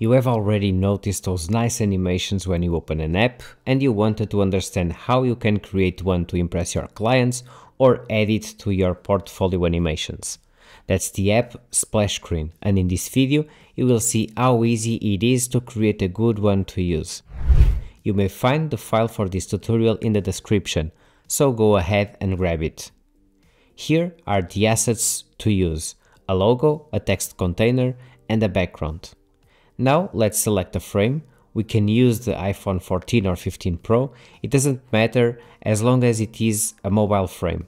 You have already noticed those nice animations when you open an app and you wanted to understand how you can create one to impress your clients or add it to your portfolio animations. That's the app splash screen and in this video you will see how easy it is to create a good one to use. You may find the file for this tutorial in the description, so go ahead and grab it. Here are the assets to use, a logo, a text container and a background. Now let's select a frame. We can use the iPhone 14 or 15 Pro. It doesn't matter as long as it is a mobile frame.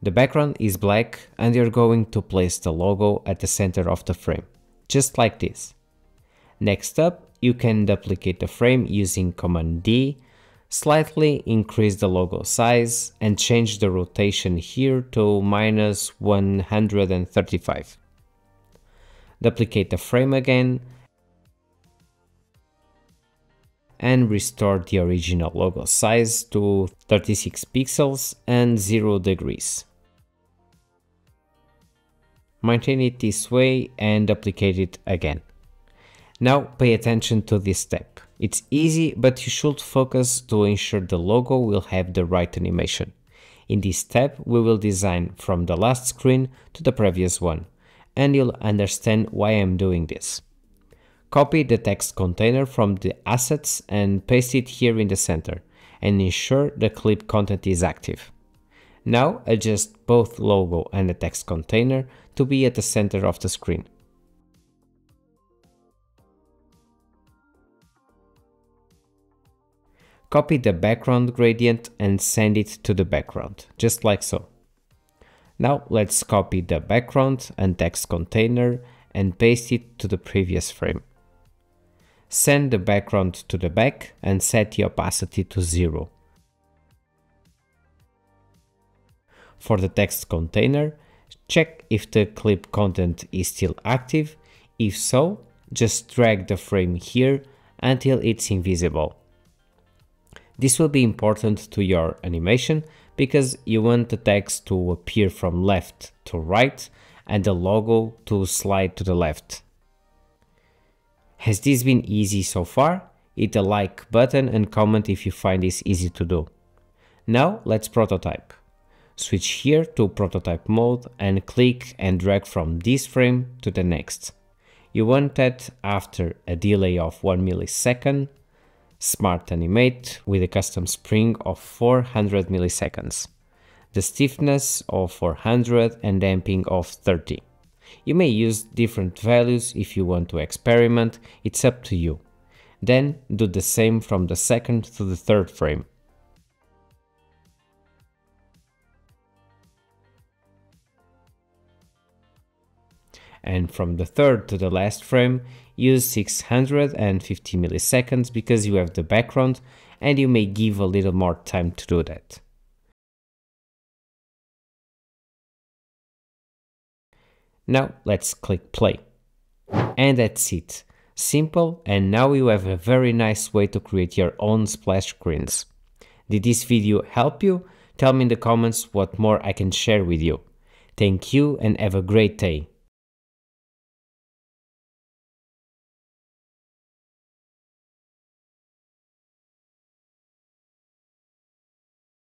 The background is black and you're going to place the logo at the center of the frame, just like this. Next up, you can duplicate the frame using Command D, slightly increase the logo size and change the rotation here to minus 135. Duplicate the frame again and restore the original logo size to 36 pixels and 0 degrees. Maintain it this way and duplicate it again. Now pay attention to this step. It's easy, but you should focus to ensure the logo will have the right animation. In this step, we will design from the last screen to the previous one, and you'll understand why I'm doing this. Copy the text container from the assets and paste it here in the center and ensure the clip content is active. Now adjust both logo and the text container to be at the center of the screen. Copy the background gradient and send it to the background, just like so. Now let's copy the background and text container and paste it to the previous frame. Send the background to the back and set the opacity to zero. For the text container, check if the clip content is still active. If so, just drag the frame here until it's invisible. This will be important to your animation because you want the text to appear from left to right and the logo to slide to the left. Has this been easy so far? Hit the like button and comment if you find this easy to do. Now let's prototype. Switch here to prototype mode and click and drag from this frame to the next. You want that after a delay of 1 millisecond, smart animate with a custom spring of 400 milliseconds, the stiffness of 400 and damping of 30. You may use different values if you want to experiment, it's up to you. Then do the same from the second to the third frame. And from the third to the last frame, use 650 milliseconds because you have the background and you may give a little more time to do that. Now let's click play. And that's it. Simple and now you have a very nice way to create your own splash screens. Did this video help you? Tell me in the comments what more I can share with you. Thank you and have a great day.